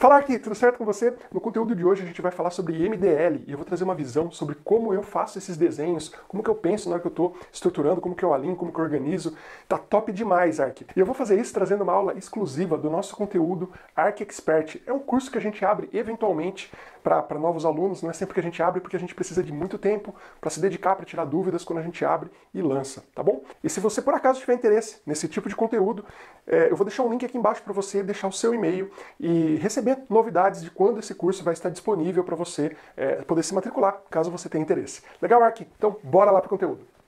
Fala aqui, tudo certo com você? No conteúdo de hoje a gente vai falar sobre MDL e eu vou trazer uma visão sobre como eu faço esses desenhos, como que eu penso na hora que eu estou estruturando, como que eu alinho, como que eu organizo. Tá top demais, Arc. E eu vou fazer isso trazendo uma aula exclusiva do nosso conteúdo Arc Expert. É um curso que a gente abre eventualmente para novos alunos, não é sempre que a gente abre porque a gente precisa de muito tempo para se dedicar, para tirar dúvidas quando a gente abre e lança, tá bom? E se você por acaso tiver interesse nesse tipo de conteúdo, é, eu vou deixar um link aqui embaixo para você deixar o seu e-mail e receber novidades de quando esse curso vai estar disponível para você é, poder se matricular, caso você tenha interesse. Legal, Ark? Então, bora lá para o conteúdo.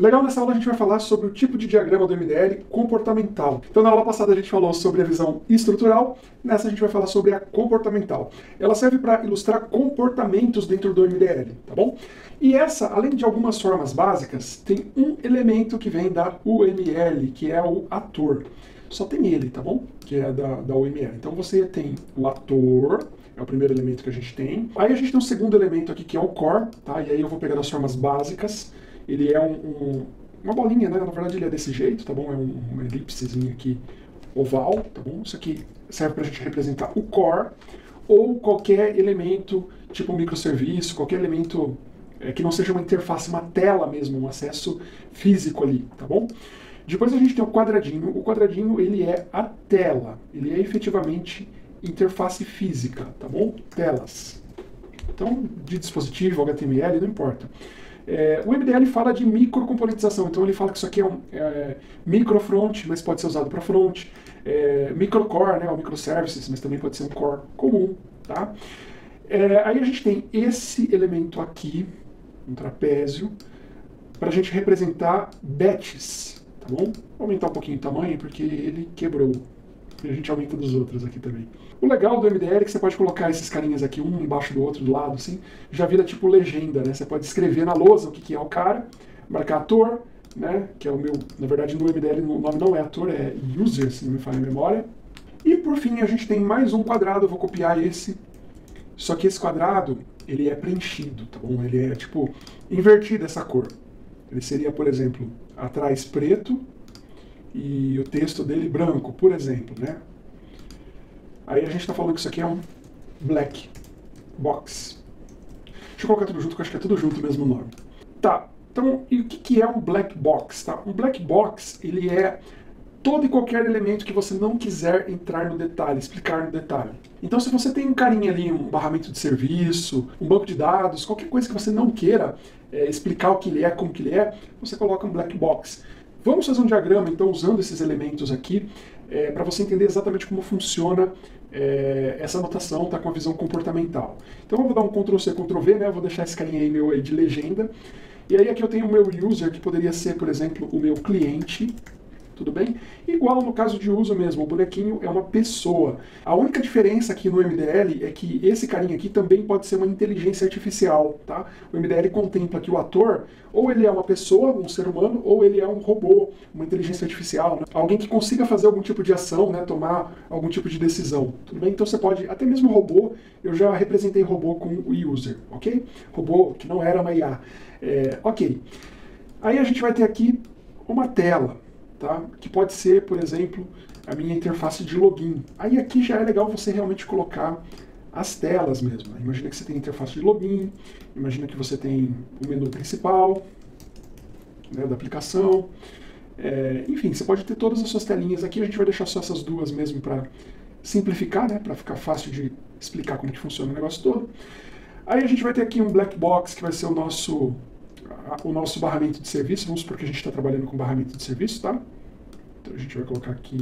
Legal, nessa aula a gente vai falar sobre o tipo de diagrama do MDL comportamental. Então, na aula passada a gente falou sobre a visão estrutural, nessa a gente vai falar sobre a comportamental. Ela serve para ilustrar comportamentos dentro do MDL, tá bom? E essa, além de algumas formas básicas, tem um elemento que vem da UML, que é o ator. Só tem ele, tá bom? Que é da, da UML. Então você tem o ator, é o primeiro elemento que a gente tem. Aí a gente tem um segundo elemento aqui que é o core, tá? E aí eu vou pegar as formas básicas. Ele é um, um, uma bolinha, né? Na verdade ele é desse jeito, tá bom? É um, uma elipsezinha aqui oval, tá bom? Isso aqui serve para a gente representar o core ou qualquer elemento, tipo microserviço, qualquer elemento é, que não seja uma interface, uma tela mesmo, um acesso físico ali, tá bom? Depois a gente tem o quadradinho. O quadradinho ele é a tela, ele é efetivamente interface física, tá bom? Telas. Então, de dispositivo, HTML, não importa. É, o MDL fala de microcomponentização, então ele fala que isso aqui é um é, microfront, mas pode ser usado para front, é, microcore, né, ou microservices, mas também pode ser um core comum, tá? É, aí a gente tem esse elemento aqui, um trapézio, para a gente representar batches, tá bom? Vou aumentar um pouquinho o tamanho, porque ele quebrou. E a gente aumenta dos outros aqui também. O legal do MDL é que você pode colocar esses carinhas aqui, um embaixo do outro, do lado, assim, já vira tipo legenda, né? Você pode escrever na lousa o que, que é o cara, marcar ator, né? Que é o meu, na verdade no MDL o nome não é ator, é user, se não me falha a memória. E por fim a gente tem mais um quadrado, eu vou copiar esse. Só que esse quadrado, ele é preenchido, tá bom? Ele é tipo invertido essa cor. Ele seria, por exemplo, atrás preto e o texto dele branco, por exemplo, né? Aí a gente está falando que isso aqui é um black box. Deixa eu colocar tudo junto, que eu acho que é tudo junto o mesmo nome. Tá, então, e o que, que é um black box? Tá? Um black box, ele é todo e qualquer elemento que você não quiser entrar no detalhe, explicar no detalhe. Então, se você tem um carinha ali, um barramento de serviço, um banco de dados, qualquer coisa que você não queira é, explicar o que ele é, como que ele é, você coloca um black box. Vamos fazer um diagrama, então, usando esses elementos aqui, é, para você entender exatamente como funciona é, essa notação, tá com a visão comportamental. Então eu vou dar um Ctrl C, Ctrl V, né? Eu vou deixar esse carinha aí meu aí de legenda. E aí aqui eu tenho o meu user, que poderia ser, por exemplo, o meu cliente, tudo bem? Igual no caso de uso mesmo, o bonequinho é uma pessoa. A única diferença aqui no MDL é que esse carinha aqui também pode ser uma inteligência artificial, tá? O MDL contempla que o ator, ou ele é uma pessoa, um ser humano, ou ele é um robô, uma inteligência artificial, né? alguém que consiga fazer algum tipo de ação, né? Tomar algum tipo de decisão, tudo bem? Então você pode, até mesmo robô, eu já representei robô com o user, ok? Robô que não era uma IA. É, ok. Aí a gente vai ter aqui uma tela tá? que pode ser, por exemplo, a minha interface de login. Aí aqui já é legal você realmente colocar as telas mesmo. Né? Imagina que você tem a interface de login, imagina que você tem o menu principal né, da aplicação. É, enfim, você pode ter todas as suas telinhas aqui. A gente vai deixar só essas duas mesmo para simplificar, né, para ficar fácil de explicar como que funciona o negócio todo. Aí a gente vai ter aqui um black box que vai ser o nosso o nosso barramento de serviço, vamos supor que a gente está trabalhando com barramento de serviço, tá? Então a gente vai colocar aqui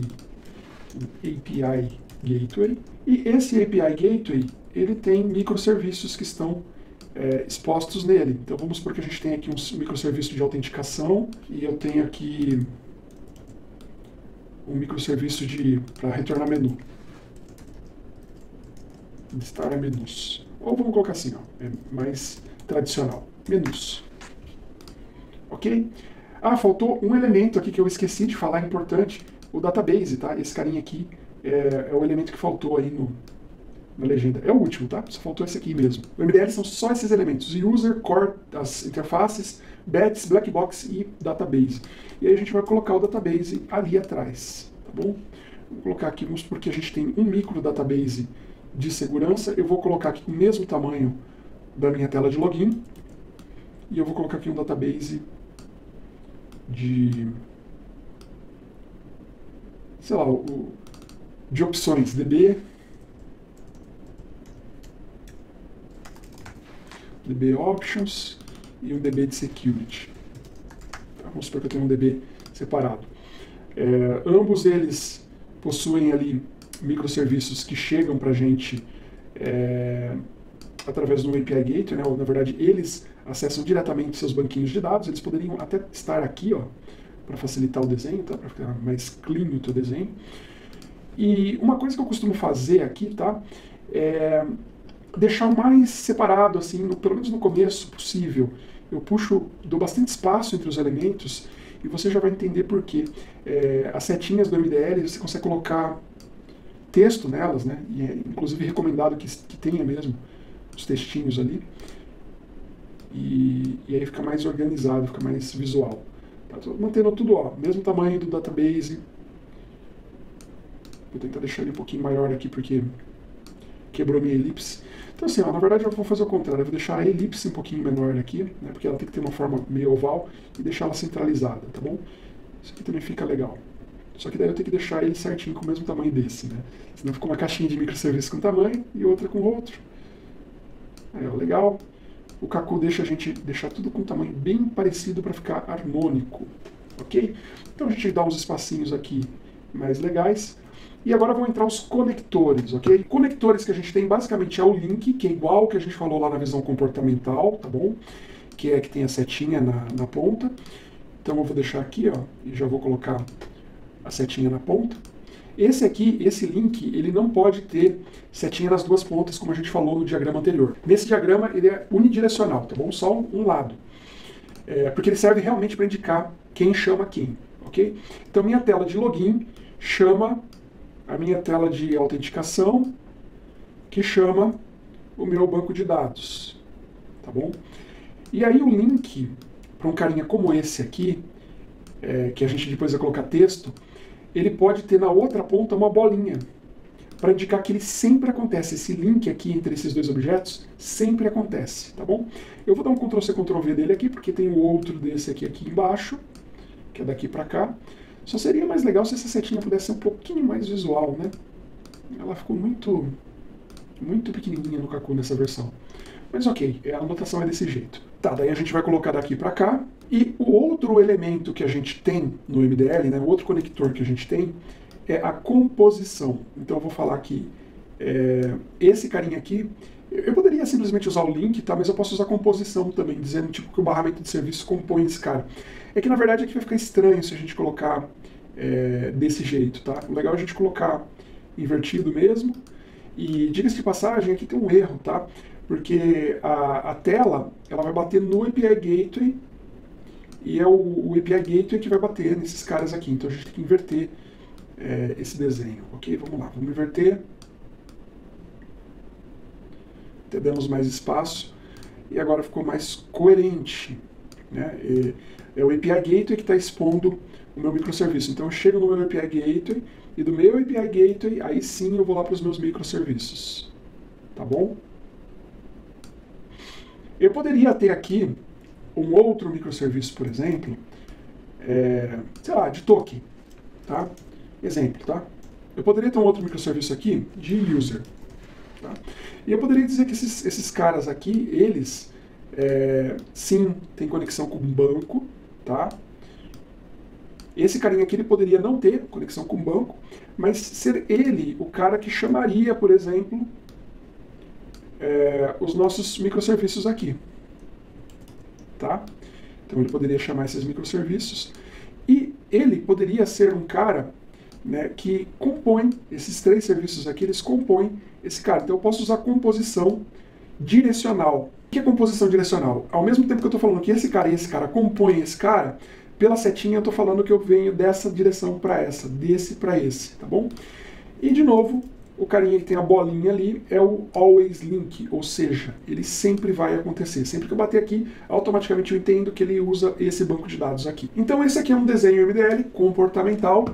um API Gateway. E esse API Gateway, ele tem microserviços que estão é, expostos nele. Então vamos supor que a gente tem aqui um microserviço de autenticação e eu tenho aqui um microserviço de para retornar menu. Listar menus. Ou vamos colocar assim, ó, é mais tradicional. Menus. Ok? Ah, faltou um elemento aqui que eu esqueci de falar, importante, o database, tá? Esse carinha aqui é, é o elemento que faltou aí no, na legenda. É o último, tá? Só faltou esse aqui mesmo. O MDL são só esses elementos. User, core, as interfaces, Bets, Black Box e Database. E aí a gente vai colocar o database ali atrás, tá bom? Vou colocar aqui, vamos porque a gente tem um micro database de segurança, eu vou colocar aqui o mesmo tamanho da minha tela de login, e eu vou colocar aqui um database de, sei lá, o, de opções, DB, DB Options e um DB de Security. Tá? Vamos supor que eu tenho um DB separado. É, ambos eles possuem ali microserviços que chegam para a gente é, através do API Gateway, né? Ou, na verdade eles acessam diretamente seus banquinhos de dados, eles poderiam até estar aqui, ó, para facilitar o desenho, tá? para ficar mais clean o teu desenho. E uma coisa que eu costumo fazer aqui, tá? É deixar mais separado, assim, no, pelo menos no começo possível. Eu puxo, dou bastante espaço entre os elementos e você já vai entender por quê. É, as setinhas do MDL, você consegue colocar texto nelas, né? E é inclusive recomendado que, que tenha mesmo os textinhos ali. E, e aí fica mais organizado, fica mais visual. Tá? Mantendo tudo, ó, mesmo tamanho do database. Vou tentar deixar ele um pouquinho maior aqui porque quebrou minha elipse. Então assim, ó, na verdade eu vou fazer o contrário, eu vou deixar a elipse um pouquinho menor aqui, né, porque ela tem que ter uma forma meio oval e deixar ela centralizada, tá bom? Isso aqui também fica legal. Só que daí eu tenho que deixar ele certinho com o mesmo tamanho desse, né? Senão fica uma caixinha de microserviço com um tamanho e outra com outro. Aí, ó, legal. O Kaku deixa a gente deixar tudo com um tamanho bem parecido para ficar harmônico, ok? Então a gente dá uns espacinhos aqui mais legais. E agora vão entrar os conectores, ok? Conectores que a gente tem basicamente é o link, que é igual ao que a gente falou lá na visão comportamental, tá bom? Que é que tem a setinha na, na ponta. Então eu vou deixar aqui, ó, e já vou colocar a setinha na ponta. Esse aqui, esse link, ele não pode ter setinha nas duas pontas, como a gente falou no diagrama anterior. Nesse diagrama, ele é unidirecional, tá bom? Só um lado. É, porque ele serve realmente para indicar quem chama quem, ok? Então, minha tela de login chama a minha tela de autenticação, que chama o meu banco de dados, tá bom? E aí o link para um carinha como esse aqui, é, que a gente depois vai colocar texto, ele pode ter na outra ponta uma bolinha, para indicar que ele sempre acontece. Esse link aqui entre esses dois objetos sempre acontece, tá bom? Eu vou dar um Ctrl-C, Ctrl-V dele aqui, porque tem outro desse aqui, aqui embaixo, que é daqui para cá. Só seria mais legal se essa setinha pudesse ser um pouquinho mais visual, né? Ela ficou muito, muito pequenininha no Kaku nessa versão. Mas ok, a anotação é desse jeito. Tá, daí a gente vai colocar daqui para cá. E o outro elemento que a gente tem no MDL, né, o outro conector que a gente tem, é a composição. Então eu vou falar aqui, é, esse carinha aqui, eu poderia simplesmente usar o link, tá? mas eu posso usar composição também, dizendo tipo, que o barramento de serviço compõe esse cara. É que na verdade aqui vai ficar estranho se a gente colocar é, desse jeito, tá? O legal é a gente colocar invertido mesmo. E diga-se de passagem, aqui tem um erro, tá? Porque a, a, tela ela vai bater no API Gateway e é o, o, API Gateway que vai bater nesses caras aqui. Então a gente tem que inverter é, esse desenho, ok? Vamos lá, vamos inverter. Até damos mais espaço e agora ficou mais coerente. Né? E, é o API Gateway que está expondo o meu microserviço. Então eu chego no meu API Gateway e do meu API Gateway, aí sim eu vou lá para os meus microserviços. Tá bom? Eu poderia ter aqui um outro microserviço, por exemplo, é, sei lá, de token. Tá? Exemplo, tá? Eu poderia ter um outro microserviço aqui de user. Tá? E eu poderia dizer que esses, esses caras aqui, eles, é, sim, têm conexão com um banco, tá? Esse carinha aqui ele poderia não ter conexão com o banco, mas ser ele o cara que chamaria, por exemplo, é, os nossos microserviços aqui. Tá? Então ele poderia chamar esses microserviços e ele poderia ser um cara né, que compõe, esses três serviços aqui, eles compõem esse cara. Então eu posso usar composição direcional. O que é composição direcional? Ao mesmo tempo que eu estou falando que esse cara e esse cara compõem esse cara, pela setinha eu estou falando que eu venho dessa direção para essa, desse para esse, tá bom? E de novo, o carinha que tem a bolinha ali é o always link, ou seja, ele sempre vai acontecer. Sempre que eu bater aqui, automaticamente eu entendo que ele usa esse banco de dados aqui. Então esse aqui é um desenho MDL comportamental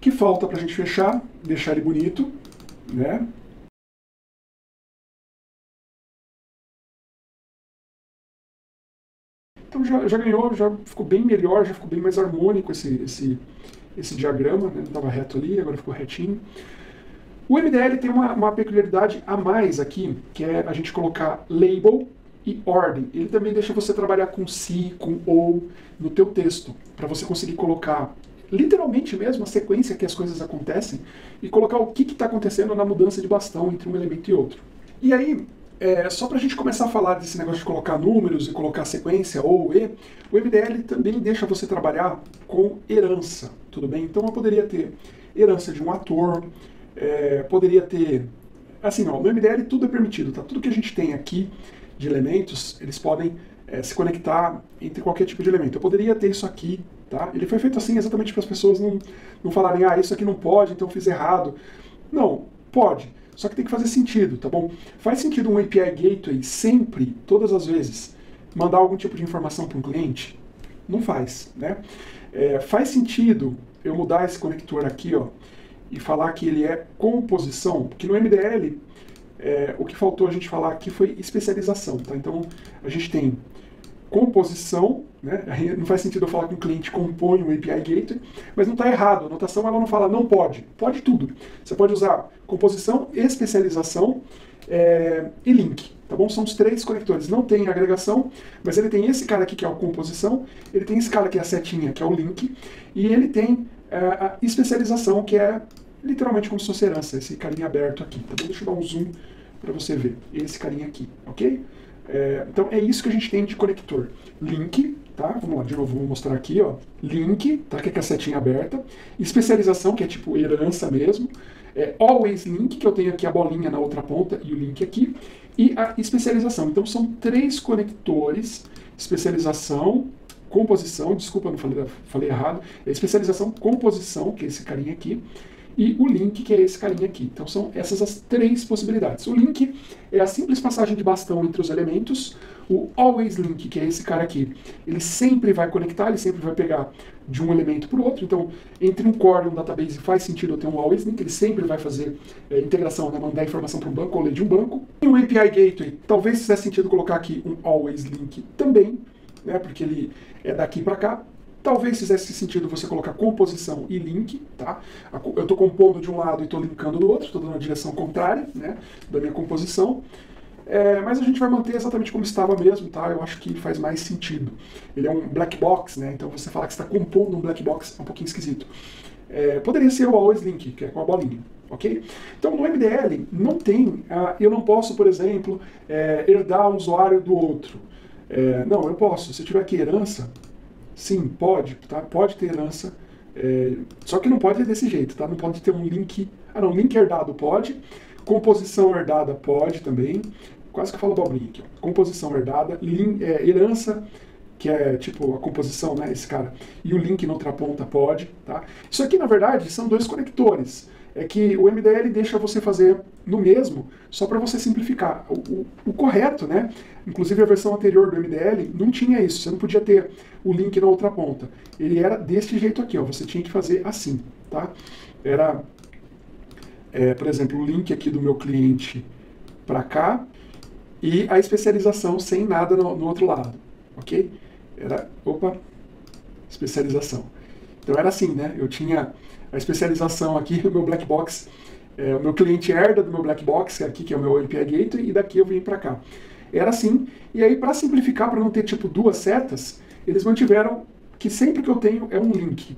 que falta para a gente fechar, deixar ele bonito, né? Então já, já ganhou, já ficou bem melhor, já ficou bem mais harmônico esse, esse, esse diagrama, né? não estava reto ali, agora ficou retinho. O MDL tem uma, uma, peculiaridade a mais aqui, que é a gente colocar label e ordem. Ele também deixa você trabalhar com se, com ou no teu texto, para você conseguir colocar literalmente mesmo a sequência que as coisas acontecem e colocar o que está acontecendo na mudança de bastão entre um elemento e outro. E aí, é, só para a gente começar a falar desse negócio de colocar números e colocar sequência ou e, o MDL também deixa você trabalhar com herança, tudo bem? Então eu poderia ter herança de um ator, é, poderia ter, assim, ó, no MDL tudo é permitido, tá? Tudo que a gente tem aqui de elementos, eles podem é, se conectar entre qualquer tipo de elemento. Eu poderia ter isso aqui, tá? Ele foi feito assim exatamente para as pessoas não, não falarem, ah, isso aqui não pode, então eu fiz errado. Não, pode. Só que tem que fazer sentido, tá bom? Faz sentido um API Gateway sempre, todas as vezes, mandar algum tipo de informação para um cliente? Não faz, né? É, faz sentido eu mudar esse conector aqui, ó, e falar que ele é composição, porque no MDL é, o que faltou a gente falar aqui foi especialização, tá? Então a gente tem composição, né? não faz sentido eu falar que o cliente compõe um API Gateway, mas não está errado, a notação ela não fala não pode, pode tudo. Você pode usar composição, especialização é, e link, tá bom? São os três conectores. Não tem agregação, mas ele tem esse cara aqui que é a composição, ele tem esse cara que é a setinha, que é o link, e ele tem é, a especialização, que é literalmente como se fosse herança, esse carinha aberto aqui, tá bom? Deixa eu dar um zoom para você ver, esse carinha aqui, ok? É, então é isso que a gente tem de conector. Link, tá? Vamos lá, de novo, vou mostrar aqui, ó. Link, tá? Que é a setinha aberta. Especialização, que é tipo herança mesmo. É, always link, que eu tenho aqui a bolinha na outra ponta e o link aqui. E a especialização. Então são três conectores. Especialização, composição, desculpa, não falei, falei errado. É especialização, composição, que é esse carinha aqui e o link, que é esse carinha aqui. Então são essas as três possibilidades. O link é a simples passagem de bastão entre os elementos. O always link, que é esse cara aqui, ele sempre vai conectar, ele sempre vai pegar de um elemento para o outro. Então, entre um core e um database faz sentido eu ter um always link, ele sempre vai fazer é, integração, né, mandar informação para um banco ou ler de um banco. E um API Gateway, talvez fizesse sentido colocar aqui um always link também, né, porque ele é daqui para cá. Talvez fizesse sentido você colocar composição e link, tá? Eu estou compondo de um lado e estou linkando do outro, estou dando a direção contrária, né, da minha composição. É, mas a gente vai manter exatamente como estava mesmo, tá? Eu acho que faz mais sentido. Ele é um black box, né? Então você falar que está compondo um black box é um pouquinho esquisito. É, poderia ser o always link, que é com a bolinha, ok? Então no MDL não tem, uh, eu não posso, por exemplo, é, herdar um usuário do outro. É, não, eu posso. Se tiver aqui herança, Sim, pode, tá? Pode ter herança, é, só que não pode ter desse jeito, tá? Não pode ter um link. Ah, não, link herdado pode, composição herdada pode também. Quase que eu falo abobrinha aqui. Composição herdada, link, é, herança, que é tipo a composição, né? Esse cara, e o link na outra ponta pode, tá? Isso aqui, na verdade, são dois conectores é que o MDL deixa você fazer no mesmo, só para você simplificar. O, o, o, correto, né? Inclusive a versão anterior do MDL não tinha isso, você não podia ter o link na outra ponta. Ele era deste jeito aqui, ó, você tinha que fazer assim, tá? Era, é, por exemplo, o link aqui do meu cliente para cá e a especialização sem nada no, no outro lado, ok? Era, opa, especialização. Então era assim, né? Eu tinha a especialização aqui, o meu black box, é, o meu cliente herda do meu black box, aqui que é o meu API Gateway, e daqui eu vim para cá. Era assim, e aí para simplificar, para não ter tipo duas setas, eles mantiveram que sempre que eu tenho é um link.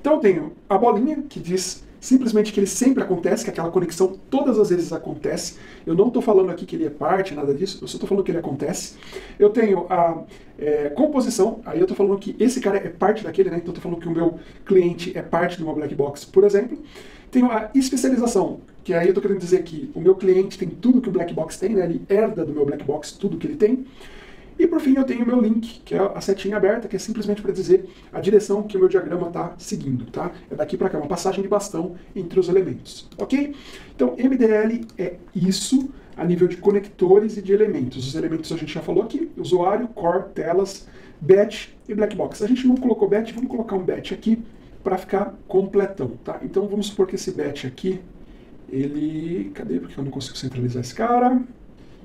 Então eu tenho a bolinha que diz simplesmente que ele sempre acontece, que aquela conexão todas as vezes acontece. Eu não estou falando aqui que ele é parte, nada disso, eu só estou falando que ele acontece. Eu tenho a é, composição, aí eu estou falando que esse cara é parte daquele, né? Então eu estou falando que o meu cliente é parte do meu black box, por exemplo. Tenho a especialização, que aí eu estou querendo dizer que o meu cliente tem tudo que o black box tem, né? Ele herda do meu black box tudo que ele tem. E por fim eu tenho o meu link, que é a setinha aberta, que é simplesmente para dizer a direção que o meu diagrama está seguindo, tá? É daqui para cá, uma passagem de bastão entre os elementos, ok? Então MDL é isso a nível de conectores e de elementos. Os elementos a gente já falou aqui, usuário, core, telas, batch e black box. A gente não colocou batch, vamos colocar um batch aqui para ficar completão, tá? Então vamos supor que esse batch aqui, ele... Cadê? Porque eu não consigo centralizar esse cara.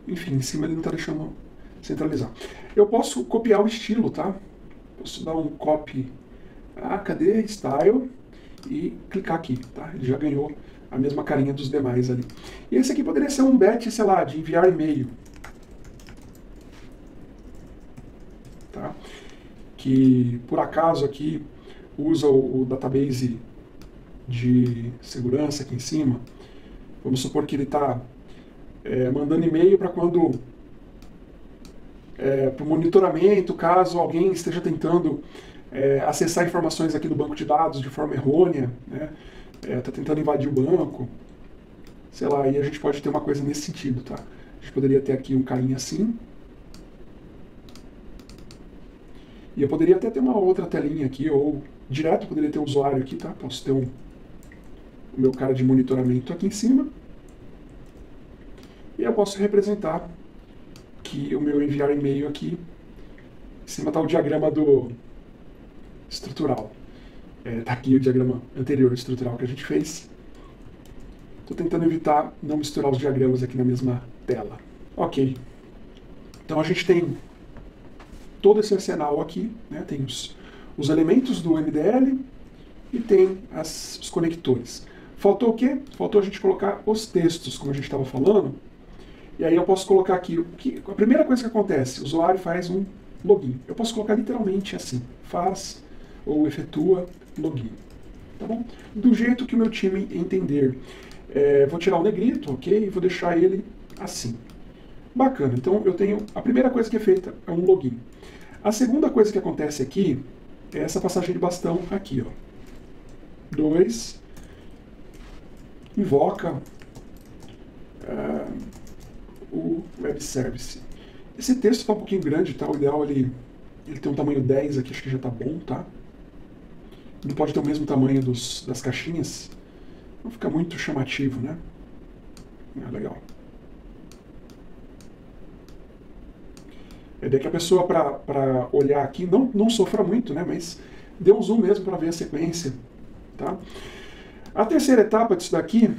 Enfim, em cima ele não está deixando centralizar. Eu posso copiar o estilo, tá? Posso dar um copy... Ah, cadê? Style. E clicar aqui, tá? Ele já ganhou a mesma carinha dos demais ali. E esse aqui poderia ser um batch, sei lá, de enviar e-mail. Tá? Que, por acaso, aqui usa o, o database de segurança aqui em cima. Vamos supor que ele está é, mandando e-mail para quando é, para o monitoramento, caso alguém esteja tentando é, acessar informações aqui do banco de dados de forma errônea, né? Está é, tentando invadir o banco, sei lá, aí a gente pode ter uma coisa nesse sentido, tá? A gente poderia ter aqui um carinha assim. E eu poderia até ter uma outra telinha aqui, ou direto poderia ter um usuário aqui, tá? Posso ter um, o meu cara de monitoramento aqui em cima. E eu posso representar que o meu enviar e-mail aqui, em cima está o diagrama do estrutural. Está é, tá aqui o diagrama anterior estrutural que a gente fez. Estou tentando evitar não misturar os diagramas aqui na mesma tela. Ok. Então a gente tem todo esse arsenal aqui, né? tem os, os elementos do MDL e tem as, os conectores. Faltou o quê? Faltou a gente colocar os textos, como a gente estava falando. E aí eu posso colocar aqui, que, a primeira coisa que acontece, o usuário faz um login. Eu posso colocar literalmente assim, faz ou efetua login. Tá bom? Do jeito que o meu time entender. É, vou tirar o negrito, ok? E vou deixar ele assim. Bacana. Então eu tenho. A primeira coisa que é feita é um login. A segunda coisa que acontece aqui é essa passagem de bastão aqui, ó. 2. Invoca uh, o web service. Esse texto está um pouquinho grande, tá? O ideal ele, ele tem um tamanho 10 aqui, acho que já está bom, tá? Não pode ter o mesmo tamanho dos, das caixinhas. Não fica muito chamativo, né? É legal. É daí que a pessoa, para olhar aqui, não, não sofra muito, né? Mas dê um zoom mesmo para ver a sequência. Tá? A terceira etapa disso daqui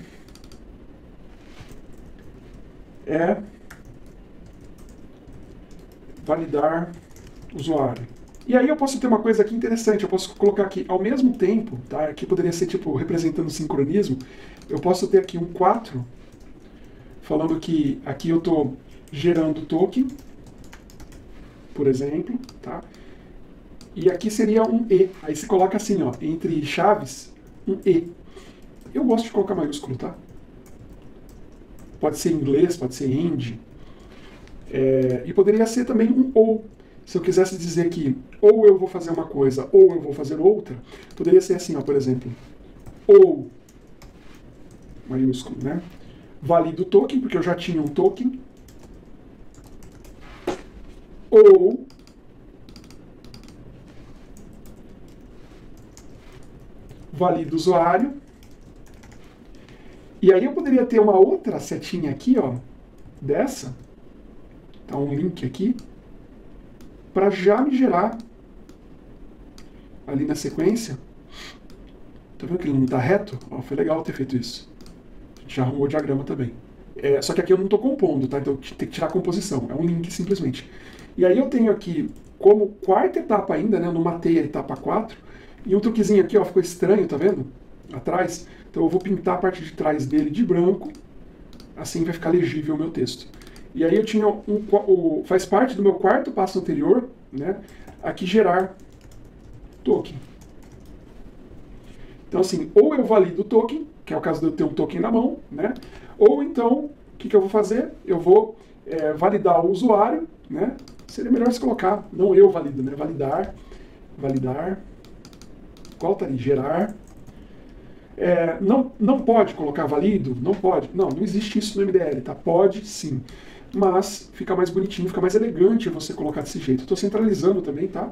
é validar usuário. E aí eu posso ter uma coisa aqui interessante, eu posso colocar aqui ao mesmo tempo, tá? Aqui poderia ser tipo representando sincronismo. Eu posso ter aqui um 4 falando que aqui eu estou gerando token, por exemplo, tá? E aqui seria um E. Aí você coloca assim, ó, entre chaves, um E. Eu gosto de colocar maiúsculo, tá? Pode ser inglês, pode ser end. É, e poderia ser também um OU se eu quisesse dizer que ou eu vou fazer uma coisa ou eu vou fazer outra, poderia ser assim, ó, por exemplo, ou maiúsculo, né? Valido o token, porque eu já tinha um token, ou valido usuário. E aí eu poderia ter uma outra setinha aqui, ó, dessa, tá um link aqui, para já me gerar ali na sequência. Tá vendo que ele não está reto? Ó, foi legal ter feito isso. A gente já arrumou o diagrama também. É, só que aqui eu não estou compondo, tá? Então tem que tirar a composição. É um link simplesmente. E aí eu tenho aqui como quarta etapa ainda, né? Eu não matei a etapa 4. E um truquezinho aqui, ó, ficou estranho, tá vendo? Atrás. Então eu vou pintar a parte de trás dele de branco. Assim vai ficar legível o meu texto. E aí eu tinha um, o, faz parte do meu quarto passo anterior, né? Aqui gerar token. Então assim, ou eu valido o token, que é o caso de eu ter um token na mão, né? Ou então, o que, que eu vou fazer? Eu vou é, validar o usuário, né? Seria melhor se colocar, não eu valido, né? Validar, validar, qual tá ali? Gerar. É, não, não pode colocar valido? Não pode. Não, não existe isso no MDL, tá? Pode sim. mas fica mais bonitinho, fica mais elegante você colocar desse jeito. Estou centralizando também, tá?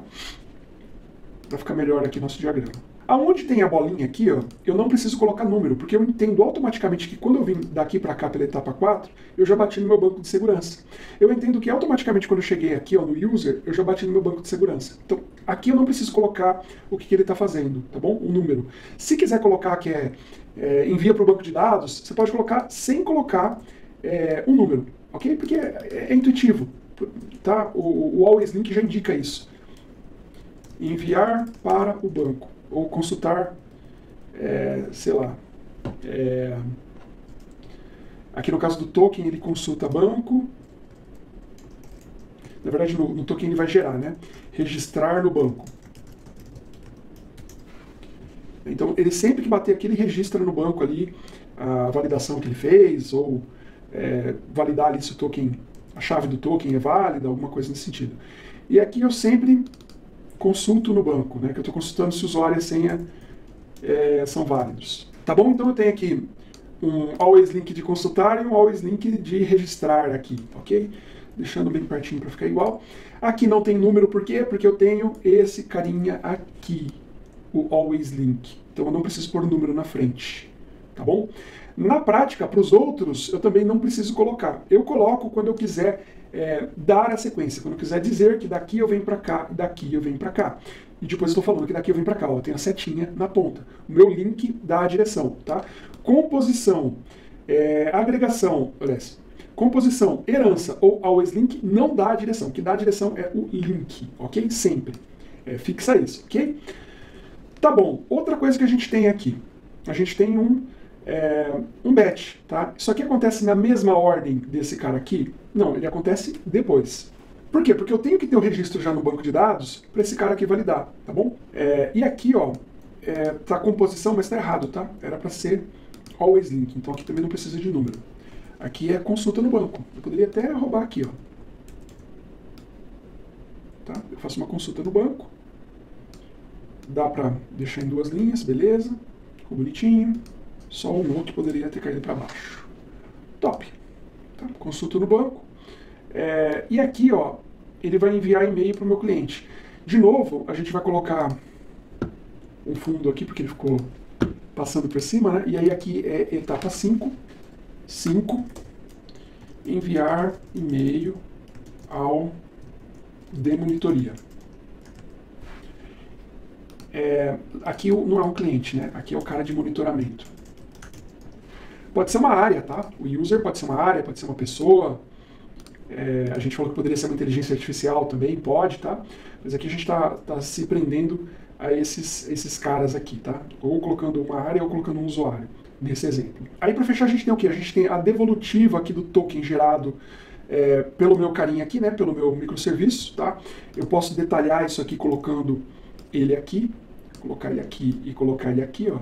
Para ficar melhor aqui nosso diagrama. Aonde tem a bolinha aqui, ó, eu não preciso colocar número, porque eu entendo automaticamente que quando eu vim daqui para cá pela etapa 4, eu já bati no meu banco de segurança. Eu entendo que automaticamente quando eu cheguei aqui ó, no user, eu já bati no meu banco de segurança. Então, aqui eu não preciso colocar o que, que ele está fazendo, tá bom? O número. Se quiser colocar que é, é envia para o banco de dados, você pode colocar sem colocar é, um número, ok? Porque é, é intuitivo, tá? O, o Always Link já indica isso. Enviar para o banco ou consultar, é, sei lá, é, aqui no caso do token ele consulta banco, na verdade no, no token ele vai gerar, né? Registrar no banco. Então ele sempre que bater aqui ele registra no banco ali a validação que ele fez ou é, validar ali se o token, a chave do token é válida, alguma coisa nesse sentido. E aqui eu sempre consulto no banco, né, que eu estou consultando se usuário e a senha é, são válidos. Tá bom? Então eu tenho aqui um always link de consultar e um always link de registrar aqui, ok? Deixando bem pertinho para ficar igual. Aqui não tem número, por quê? Porque eu tenho esse carinha aqui, o always link. Então eu não preciso pôr número na frente, tá bom? Na prática, para os outros, eu também não preciso colocar. Eu coloco quando eu quiser é, dar a sequência, quando eu quiser dizer que daqui eu venho para cá daqui eu venho para cá. E depois estou falando que daqui eu venho para cá, ó, tem a setinha na ponta. O meu link dá a direção, tá? Composição, é, agregação, olha composição, herança ou always link não dá a direção. O que dá a direção é o link, ok? Sempre. É, fixa isso, ok? Tá bom. Outra coisa que a gente tem aqui. A gente tem um é, um batch, tá? Isso aqui acontece na mesma ordem desse cara aqui? Não, ele acontece depois. Por quê? Porque eu tenho que ter o registro já no banco de dados para esse cara aqui validar, tá bom? É, e aqui, ó, é, tá composição, mas tá errado, tá? Era para ser always link, então aqui também não precisa de número. Aqui é consulta no banco. Eu poderia até roubar aqui, ó. Tá? Eu faço uma consulta no banco. Dá para deixar em duas linhas, beleza. Ficou bonitinho. Só o que poderia ter caído para baixo. Top. Tá? Consulta no banco. É, e aqui, ó, ele vai enviar e-mail para o meu cliente. De novo, a gente vai colocar um fundo aqui, porque ele ficou passando por cima, né? E aí aqui é etapa 5. 5. Enviar e-mail ao de monitoria. É, aqui não é um cliente, né? Aqui é o cara de monitoramento. Pode ser uma área, tá? O user pode ser uma área, pode ser uma pessoa. É, a gente falou que poderia ser uma inteligência artificial também, pode, tá? Mas aqui a gente está tá se prendendo a esses, esses caras aqui, tá? Ou colocando uma área ou colocando um usuário, nesse exemplo. Aí para fechar a gente tem o que? A gente tem a devolutiva aqui do token gerado é, pelo meu carinha aqui, né? Pelo meu microserviço, tá? Eu posso detalhar isso aqui colocando ele aqui, colocar ele aqui e colocar ele aqui, ó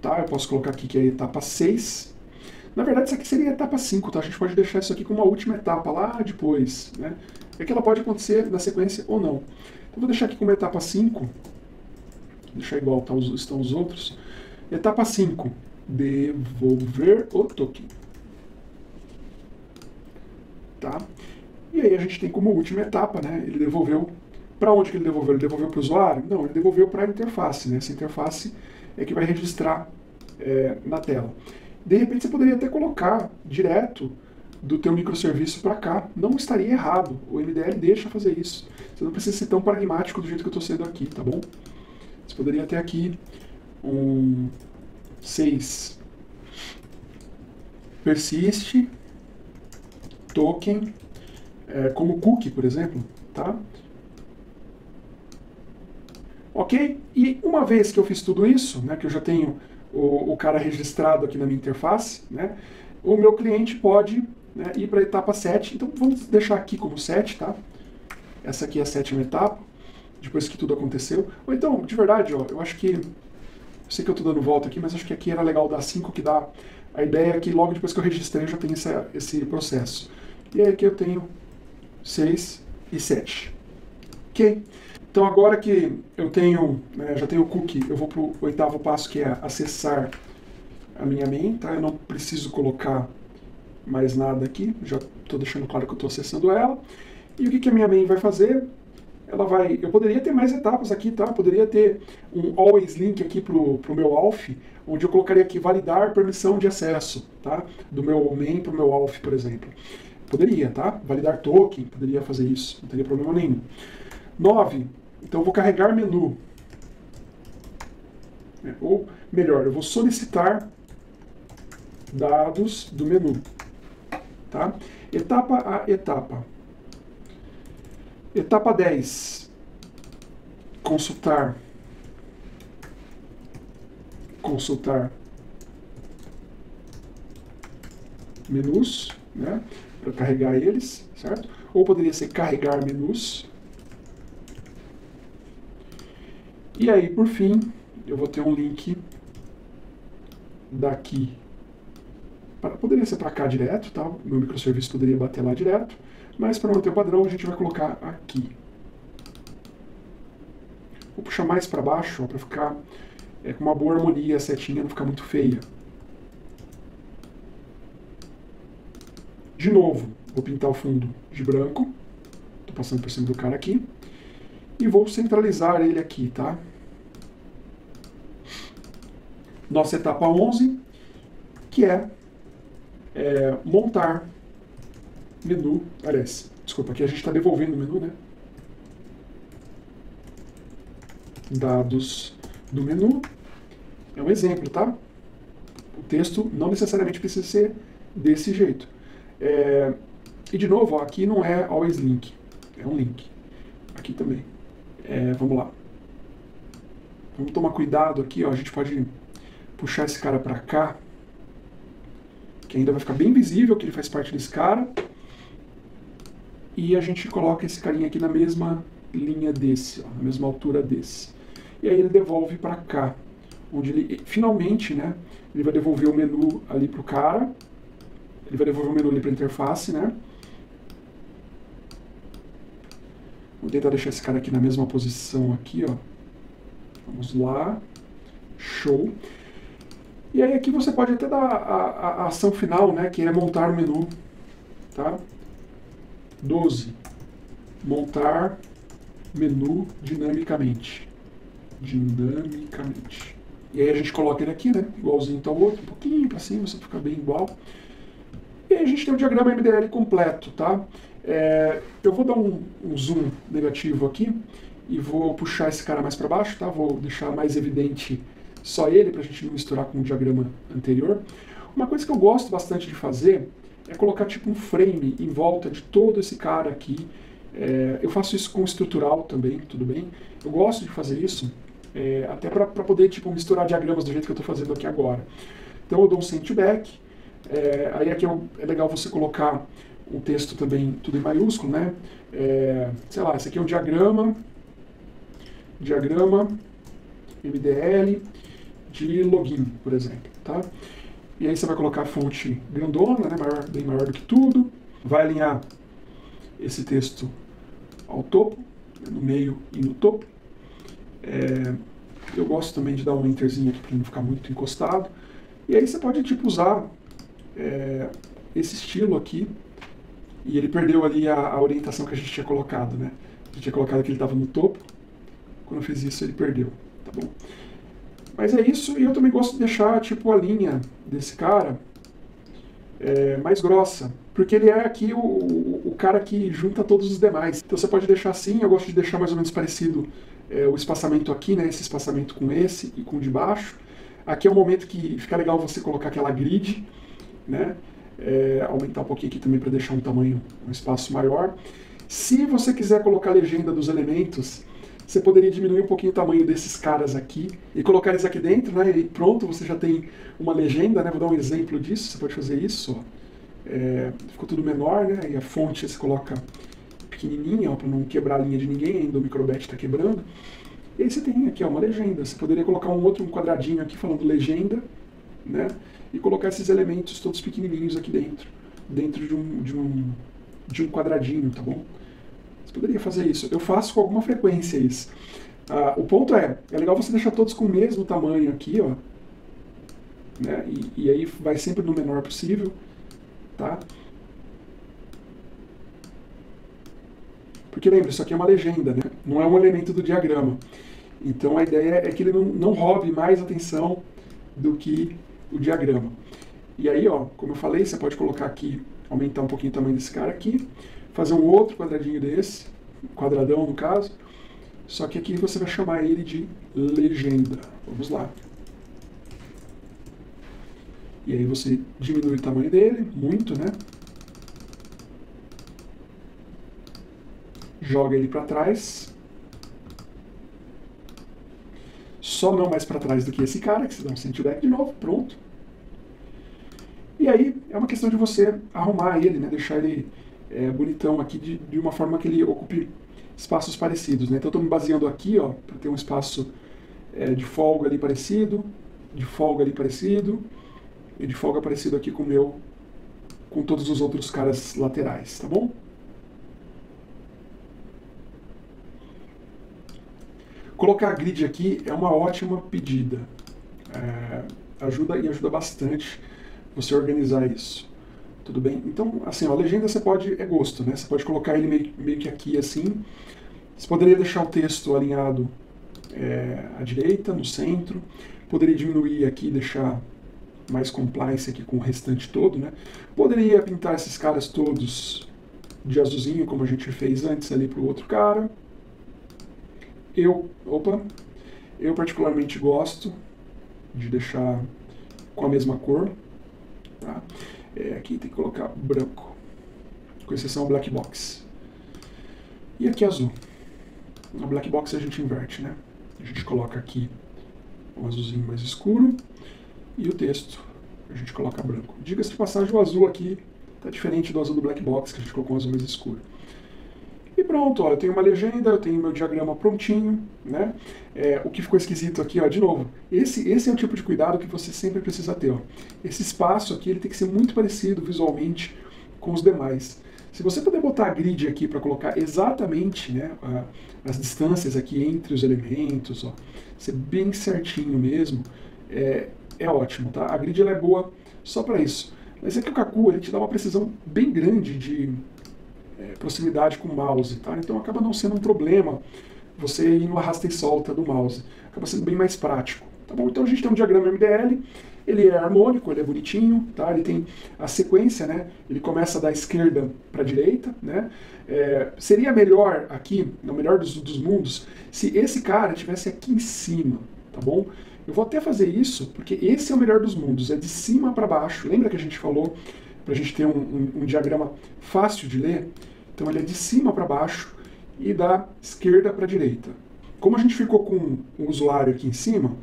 tá? Eu posso colocar aqui que é a etapa 6. Na verdade, isso aqui seria a etapa 5, tá? A gente pode deixar isso aqui como uma última etapa lá depois, né? É que ela pode acontecer na sequência ou não. Então, vou deixar aqui como etapa 5. Deixar igual tá, estão os outros. Etapa 5. Devolver o token. Tá? E aí a gente tem como última etapa, né? Ele devolveu. Para onde que ele devolveu? Ele devolveu para o usuário? Não, ele devolveu para a interface, né? Essa interface é que vai registrar é, na tela. De repente você poderia até colocar direto do teu microserviço para cá. Não estaria errado. O MDL deixa fazer isso. Você não precisa ser tão pragmático do jeito que eu estou sendo aqui, tá bom? Você poderia ter aqui um 6 persiste token é, como cookie, por exemplo, tá? Ok? E uma vez que eu fiz tudo isso, né, que eu já tenho o, o cara registrado aqui na minha interface, né, o meu cliente pode né, ir para a etapa 7. Então vamos deixar aqui como 7, tá? Essa aqui é a sétima etapa, depois que tudo aconteceu. Ou então, de verdade, ó, eu acho que. Eu sei que eu estou dando volta aqui, mas acho que aqui era legal dar 5, que dá a ideia é que logo depois que eu registrei eu já tenho esse, processo. E aí aqui eu tenho 6 e 7. Ok? Então agora que eu tenho, né, já tenho o cookie, eu vou para o oitavo passo que é acessar a minha main, tá? Eu não preciso colocar mais nada aqui, já estou deixando claro que eu estou acessando ela. E o que, que a minha main vai fazer? Ela vai, eu poderia ter mais etapas aqui, tá? Poderia ter um always link aqui para o meu auth, onde eu colocaria aqui validar permissão de acesso, tá? Do meu main para o meu auth, por exemplo. Poderia, tá? Validar token, poderia fazer isso, não teria problema nenhum. 9. Então eu vou carregar menu. É, ou melhor, eu vou solicitar dados do menu. Tá? Etapa a etapa. Etapa 10. Consultar. Consultar menus, né? Para carregar eles, certo? Ou poderia ser carregar menus. E aí, por fim, eu vou ter um link daqui Poderia ser para cá direto, tá? Meu microserviço poderia bater lá direto, mas para manter o padrão a gente vai colocar aqui. Vou puxar mais para baixo para ficar é, com uma boa harmonia, a setinha não ficar muito feia. De novo, vou pintar o fundo de branco. Estou passando por cima do cara aqui. E vou centralizar ele aqui, tá? Nossa etapa 11, que é é, montar menu, aliás, desculpa, aqui a gente está devolvendo o menu, né? Dados do menu. É um exemplo, tá? O texto não necessariamente precisa ser desse jeito. É, e de novo, ó, aqui não é always link, é um link. Aqui também. É, vamos lá. Vamos tomar cuidado aqui, ó, a gente pode puxar esse cara para cá que ainda vai ficar bem visível que ele faz parte desse cara. E a gente coloca esse carinha aqui na mesma linha desse, ó, na mesma altura desse. E aí ele devolve para cá, onde ele finalmente, né, ele vai devolver o menu ali para o cara, ele vai devolver o menu ali para interface, né. Vou tentar deixar esse cara aqui na mesma posição aqui, ó. Vamos lá. Show. E aí aqui você pode até dar a, a, a ação final, né, que é montar o menu. Tá? 12. Montar menu dinamicamente. Dinamicamente. E aí a gente coloca ele aqui, né? Igualzinho ao outro, um pouquinho para cima, só ficar bem igual. E aí a gente tem o diagrama MDL completo, tá? É, eu vou dar um, um, zoom negativo aqui e vou puxar esse cara mais para baixo, tá? Vou deixar mais evidente só ele, para a gente não misturar com o diagrama anterior. Uma coisa que eu gosto bastante de fazer é colocar tipo um frame em volta de todo esse cara aqui. É, eu faço isso com estrutural também, tudo bem? Eu gosto de fazer isso é, até para poder tipo misturar diagramas do jeito que eu estou fazendo aqui agora. Então eu dou um send back, é, aí aqui é legal você colocar o texto também tudo em maiúsculo, né? É, sei lá, esse aqui é um diagrama, diagrama MDL, de login, por exemplo, tá? E aí você vai colocar a fonte grandona, né, maior, bem maior do que tudo, vai alinhar esse texto ao topo, né, no meio e no topo. É, eu gosto também de dar um enterzinho aqui para não ficar muito encostado. E aí você pode tipo usar é, esse estilo aqui. E ele perdeu ali a, a, orientação que a gente tinha colocado, né? A gente tinha colocado que ele estava no topo. Quando eu fiz isso, ele perdeu, tá bom? Mas é isso, e eu também gosto de deixar tipo a linha desse cara é, mais grossa, porque ele é aqui o, o, cara que junta todos os demais. Então você pode deixar assim, eu gosto de deixar mais ou menos parecido é, o espaçamento aqui, né, esse espaçamento com esse e com o de baixo. Aqui é o momento que fica legal você colocar aquela grid, né, é, aumentar um pouquinho aqui também para deixar um tamanho, um espaço maior. Se você quiser colocar a legenda dos elementos, você poderia diminuir um pouquinho o tamanho desses caras aqui e colocar eles aqui dentro, né? E pronto, você já tem uma legenda, né? Vou dar um exemplo disso, você pode fazer isso, ó. É, ficou tudo menor, né? E a fonte você coloca pequenininha, para não quebrar a linha de ninguém, ainda o microbet está quebrando. E aí você tem aqui ó, uma legenda. Você poderia colocar um outro um quadradinho aqui falando legenda, né? E colocar esses elementos todos pequenininhos aqui dentro, dentro de um, de um, de um quadradinho, tá bom? Poderia fazer isso. Eu faço com alguma frequência isso. Ah, o ponto é, é legal você deixar todos com o mesmo tamanho aqui, ó. Né? E, e aí vai sempre no menor possível, tá? Porque lembra, isso aqui é uma legenda, né? Não é um elemento do diagrama. Então a ideia é que ele não, não roube mais atenção do que o diagrama. E aí, ó, como eu falei, você pode colocar aqui, aumentar um pouquinho o tamanho desse cara aqui, fazer um outro quadradinho desse, quadradão no caso, só que aqui você vai chamar ele de legenda. Vamos lá. E aí você diminui o tamanho dele, muito, né? Joga ele para trás. Só não mais para trás do que esse cara, que você dá um center back de novo, pronto. E aí é uma questão de você arrumar ele, né? Deixar ele é, bonitão aqui de, de uma forma que ele ocupe espaços parecidos, né? Então estou me baseando aqui, para ter um espaço é, de folga ali parecido, de folga ali parecido, e de folga parecido aqui com o meu, com todos os outros caras laterais, tá bom? Colocar a grid aqui é uma ótima pedida. É, ajuda e ajuda bastante você organizar isso. Tudo bem? Então, assim, a legenda você pode, é gosto, né? Você pode colocar ele meio, meio que aqui assim. Você poderia deixar o texto alinhado é, à direita, no centro. Poderia diminuir aqui, deixar mais compliance aqui com o restante todo, né? Poderia pintar esses caras todos de azulzinho, como a gente fez antes ali para o outro cara. Eu, opa, eu particularmente gosto de deixar com a mesma cor, Tá? É, aqui tem que colocar branco, com exceção black box. E aqui azul. Na black box a gente inverte, né? A gente coloca aqui um azulzinho mais escuro e o texto a gente coloca branco. Diga-se de passagem, o azul aqui está diferente do azul do black box, que a gente colocou um azul mais escuro. Pronto, ó, eu tenho uma legenda, eu tenho meu diagrama prontinho, né? É, o que ficou esquisito aqui, ó, de novo, esse, esse é o tipo de cuidado que você sempre precisa ter, ó. Esse espaço aqui, ele tem que ser muito parecido visualmente com os demais. Se você puder botar a grid aqui para colocar exatamente né, a, as distâncias aqui entre os elementos, ó, ser bem certinho mesmo, é, é ótimo, tá? A grid ela é boa só para isso. Mas é que o Kaku ele te dá uma precisão bem grande de, é, proximidade com o mouse, tá? Então acaba não sendo um problema você ir no arrasta e solta do mouse. Acaba sendo bem mais prático, tá bom? Então a gente tem um diagrama MDL, ele é harmônico, ele é bonitinho, tá? Ele tem a sequência, né? Ele começa da esquerda para a direita, né? É, seria melhor aqui, no melhor dos, dos mundos, se esse cara tivesse aqui em cima, tá bom? Eu vou até fazer isso, porque esse é o melhor dos mundos, é de cima para baixo. Lembra que a gente falou para a gente ter um, um, um diagrama fácil de ler? Então ele é de cima para baixo e da esquerda para a direita. Como a gente ficou com o usuário aqui em cima,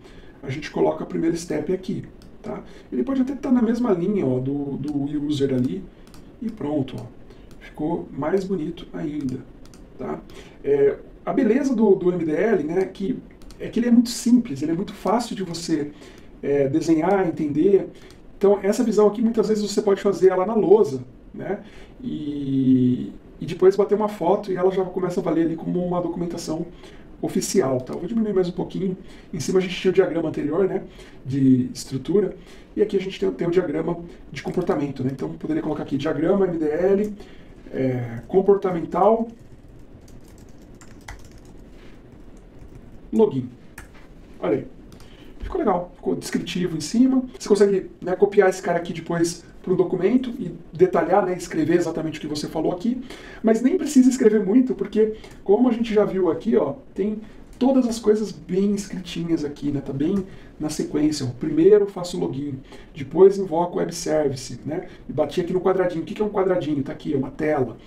a gente coloca o primeiro step aqui. Tá? Ele pode até estar na mesma linha ó, do, do user ali e pronto. Ó. Ficou mais bonito ainda. Tá? É, a beleza do, do MDL né, que, é que ele é muito simples, ele é muito fácil de você é, desenhar, entender. Então essa visão aqui muitas vezes você pode fazer ela na lousa. Né? E, e depois bater uma foto e ela já começa a valer ali como uma documentação oficial. Tá? Vou diminuir mais um pouquinho. Em cima a gente tinha o diagrama anterior, né, de estrutura, e aqui a gente tem, tem o diagrama de comportamento. Né? Então poderia colocar aqui diagrama MDL, é, comportamental, login. Olha aí. Ficou legal, ficou descritivo em cima. Você consegue né, copiar esse cara aqui depois para o documento e detalhar, né, escrever exatamente o que você falou aqui, mas nem precisa escrever muito, porque como a gente já viu aqui, ó, tem todas as coisas bem escritinhas aqui, né, tá bem na sequência. O primeiro faço login, depois invoco o web service, né, e bati aqui no quadradinho. O que é um quadradinho? Tá aqui, é uma tela.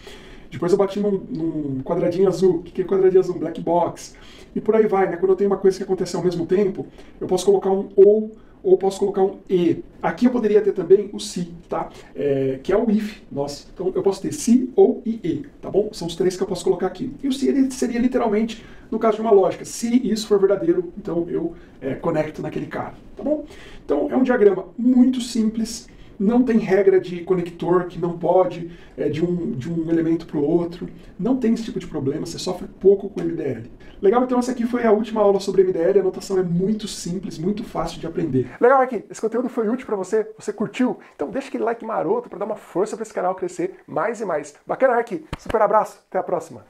Depois eu bati num, quadradinho azul. O que é quadradinho azul? Um black box. E por aí vai, né? Quando eu tenho uma coisa que acontece ao mesmo tempo, eu posso colocar um ou ou posso colocar um e. Aqui eu poderia ter também o se, tá? É, que é o if, nossa. Então eu posso ter se ou e e, tá bom? São os três que eu posso colocar aqui. E o se seria literalmente, no caso de uma lógica, se isso for verdadeiro, então eu é, conecto naquele cara, tá bom? Então é um diagrama muito simples, Não tem regra de conector que não pode é, de, um, de um elemento para o outro. Não tem esse tipo de problema, você sofre pouco com MDL. Legal, então essa aqui foi a última aula sobre MDL. A notação é muito simples, muito fácil de aprender. Legal, aqui. Esse conteúdo foi útil para você? Você curtiu? Então deixa aquele like maroto para dar uma força para esse canal crescer mais e mais. Bacana, Ark. Super abraço. Até a próxima.